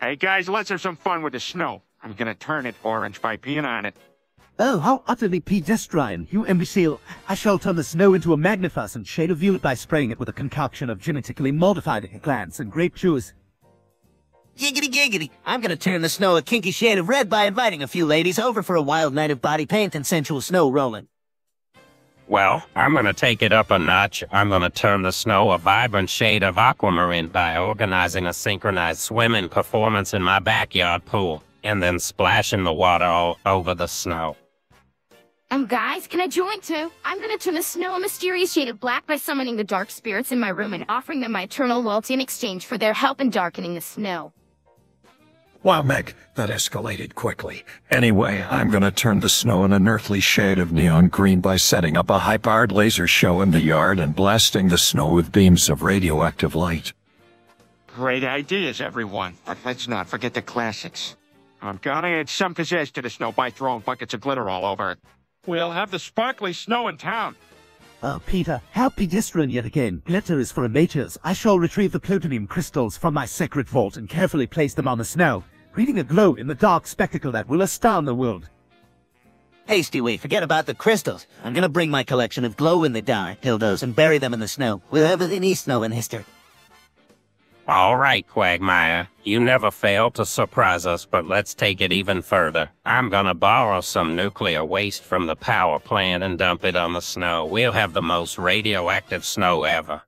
Hey guys, let's have some fun with the snow. I'm gonna turn it orange by peeing on it. Oh, how utterly pedestrian, you imbecile. I shall turn the snow into a magnificent shade of violet by spraying it with a concoction of genetically modified plants and grape juice. Giggity giggity. I'm gonna turn the snow a kinky shade of red by inviting a few ladies over for a wild night of body paint and sensual snow rolling. Well, I'm gonna take it up a notch. I'm gonna turn the snow a vibrant shade of aquamarine by organizing a synchronized swimming performance in my backyard pool, and then splashing the water all over the snow. Um, guys, can I join too? I'm gonna turn the snow a mysterious shade of black by summoning the dark spirits in my room and offering them my eternal loyalty in exchange for their help in darkening the snow. Wow, Meg, that escalated quickly. Anyway, I'm gonna turn the snow in an unearthly shade of neon green by setting up a high-powered laser show in the yard and blasting the snow with beams of radioactive light. Great ideas, everyone. But let's not forget the classics. I'm gonna add some pizzazz to the snow by throwing buckets of glitter all over it. We'll have the sparkly snow in town. Oh, Peter, how pedestrian yet again. Glitter is for amateurs. I shall retrieve the plutonium crystals from my secret vault and carefully place them on the snow, creating a glow in the dark spectacle that will astound the world. Hasty wait, forget about the crystals. I'm gonna bring my collection of glow-in-the-dark dildos and bury them in the snow, there needs snow in history. All right, Quagmire. You never fail to surprise us, but let's take it even further. I'm gonna borrow some nuclear waste from the power plant and dump it on the snow. We'll have the most radioactive snow ever.